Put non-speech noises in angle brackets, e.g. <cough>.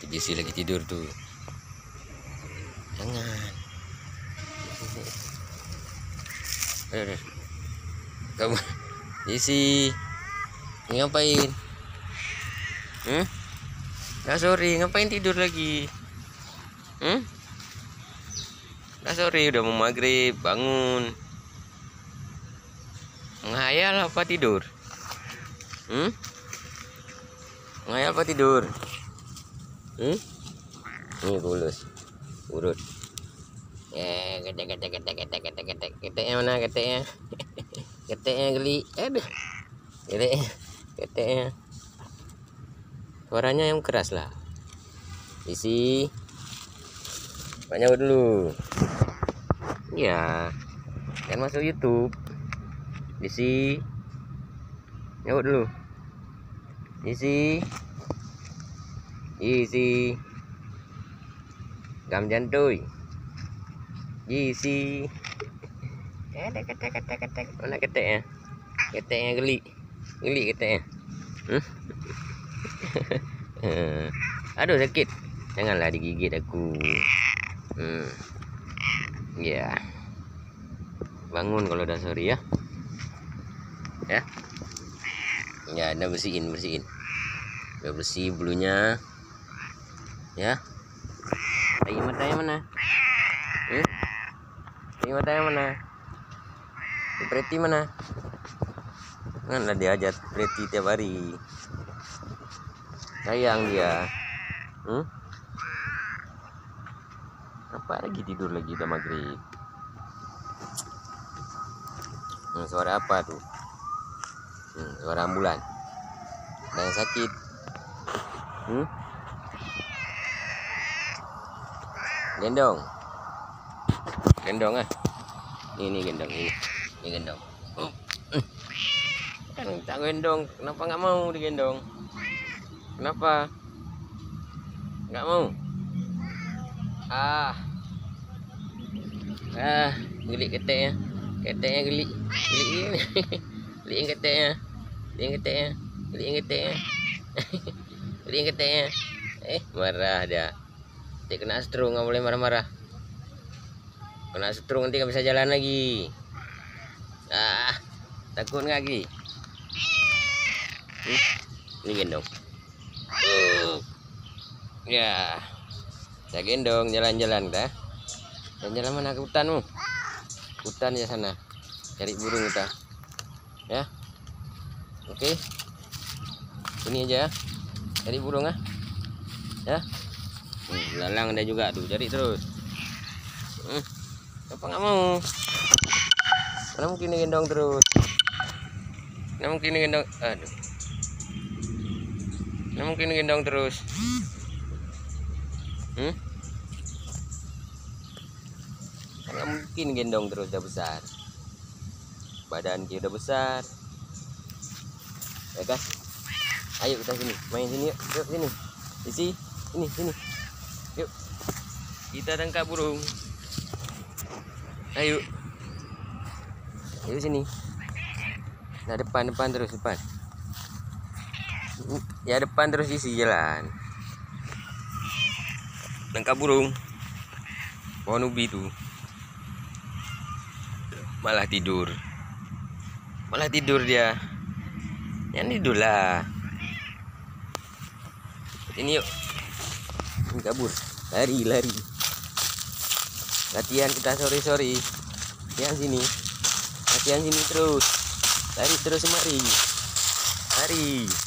tuh Jesse lagi tidur tuh jangan. <laughs> Kamu Jesse ngapain? Hmm? Nah sore ngapain tidur lagi? Hmm? Nah sore udah mau maghrib bangun. Menghayal apa tidur? Hmm? Menghayal apa tidur hmm? Ini kulus urut. Eh ketek ketek ketek ketek ketek ketek keteknya mana keteknya? <laughs> Keteknya geli. Aduh. Keteknya keteknya. Suaranya yang keras lah. Isi. Banyak dulu. Ya kan masuk YouTube. Isi. Nyawa dulu. Isi isi gam jantuy isi ketek ketek ketek ketek mana keteknya keteknya geli geli keteknya hmm? aduh sakit janganlah digigit aku hmm. ya bangun kalau udah sore ya ya ya udah bersihin bersihin udah bersih bulunya ya. Tai matanya mana? Hmm? tai matanya mana? Preti mana? Lah diajak Preti tiap hari? Sayang dia. Hmm? apa lagi tidur lagi udah maghrib? Hmm, suara apa tuh hmm, suara ambulan. Ada yang sakit? Hmm? Gendong. Gendong ah. Ini, ini gendong ini ini gendong. Oh. kan? Tak gendong. Kenapa nggak mau digendong kenapa? Nggak mau? Ah. Ah geli keteknya keteknya geli geli ini geli yang keteknya geli <laughs> yang keteknya geli yang keteknya geli yang keteknya <laughs> eh marah dia dia kena stroke nggak boleh marah-marah. Kena stroke nanti nggak bisa jalan lagi. Ah takut nggak lagi hmm? ini gendong. Uh. ya saya gendong jalan-jalan dah. Jalan-jalan mana? Ke hutanmu hutan ya sana. Cari burung kita. Ya. Oke. Ini aja ya. Cari burung ah. Ya lalang ada juga tuh cari terus. Hmm. apa nggak mau? Mana mungkin gendong terus? Mana mungkin gendong? Aduh. Mana mungkin gendong terus? Hmm? nggak mungkin gendong terus udah besar? Badan dia udah besar. Ya kan? Ayo kita sini main sini yuk yuk sini. Isi sini sini yuk. Kita tangkap burung. Ayo. Ayo sini. Nah depan depan terus depan. Ya depan terus isi jalan. Tangkap burung. Pohon ubi tuh malah tidur. Malah tidur dia. Yang tidur lah. Ini yuk ini kabur lari lari. Latihan kita sore sore. Latihan sini. Latihan sini terus. Lari terus mari. Lari